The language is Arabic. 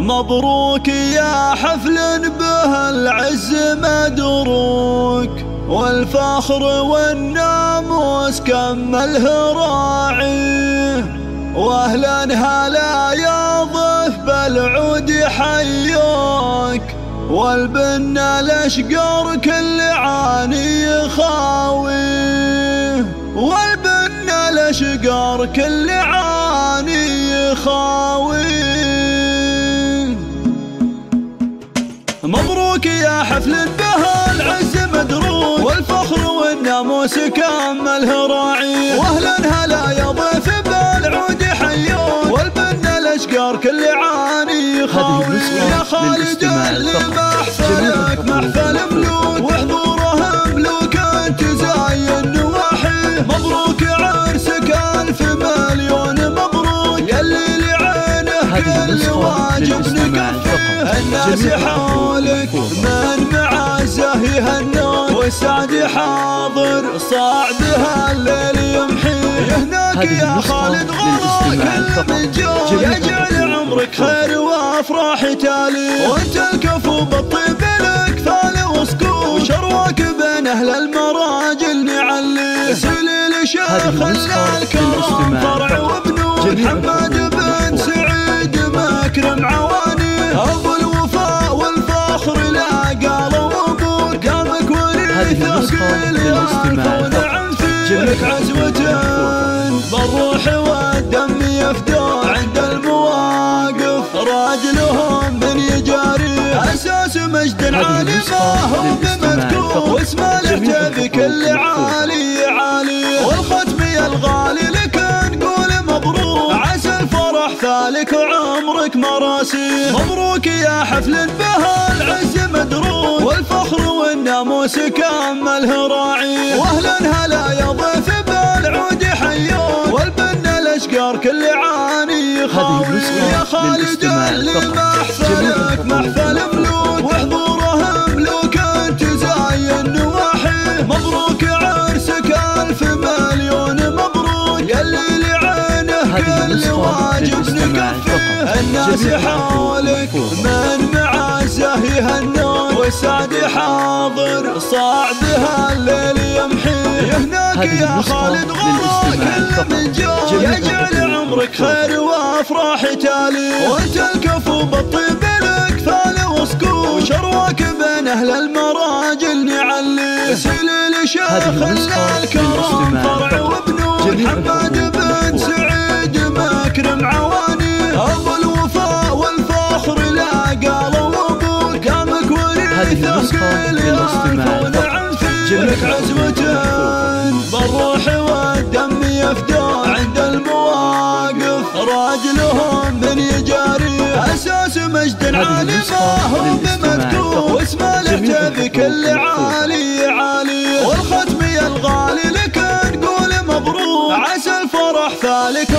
مبروك يا حفل به العز مدروك والفخر والناموس كمله راعي واهلا هلا يا ضيف بالعود حيوك والبن الاشقر كل عاني خاوي. والبن الاشقر كل عاني خاوي. مبروك يا حفل به العز مدروك والفخر والناموس كمله راعي. واهلا هلا يا ضيف بالعود حيوك والبن الاشقر كل عاني خاوي. يا خالد اللي محفلك محفل ملوك. لعينه كل واجب نكفيه الناس حولك من معزه يهنون والسعد حاضر صاعدها الليل يمحي. هناك يا خالد غراك من جو يجعل عمرك خير وافراح تالي. وانت الكفو بالطيب لك ثالي وسكوت وشرواك بين أهل المراجل نعلي. سليل شيخنا الكرم فرع وبنود محمد بن مكرم عواني ابو الوفاء والفخر لا قال وابوك قامك يرثون عن فيك عزوة بالروح والدم يفدون عند المواقف. راجلهم من يجاري أساس مجد عالي ما هو بمذكور واسمه له الفرح ثالك وعمرك مراسي. مبروك يا حفل به العز مدروك والفخر والناموس كمله راعي واهلا هلا يا ضيف بالعود حيوك والبن الاشقر كل عاني خاوي. يا خالد اللي محفلك محفل ملوك الناس حولك من معزه يهنون. والسعد حاضر صاعدها الليل يمحي. هناك يا خالد غراك من جو يجعل عمرك خير وافراح تالي. وانت الكفو بالطيب لك ثالي وسكوت وشرواك بين أهل المراجل نعلي. سليل شيخنا الكرم فرع وبنود محمد كل فيك عزوة بالروح والدم يفدون عند المواقف راجلهم من يجاري أساس مجد عالي ما هو بمذكور واسمه له بكل عالي عالي والختم يا الغالي لك نقول مبروك عسى الفرح ثالك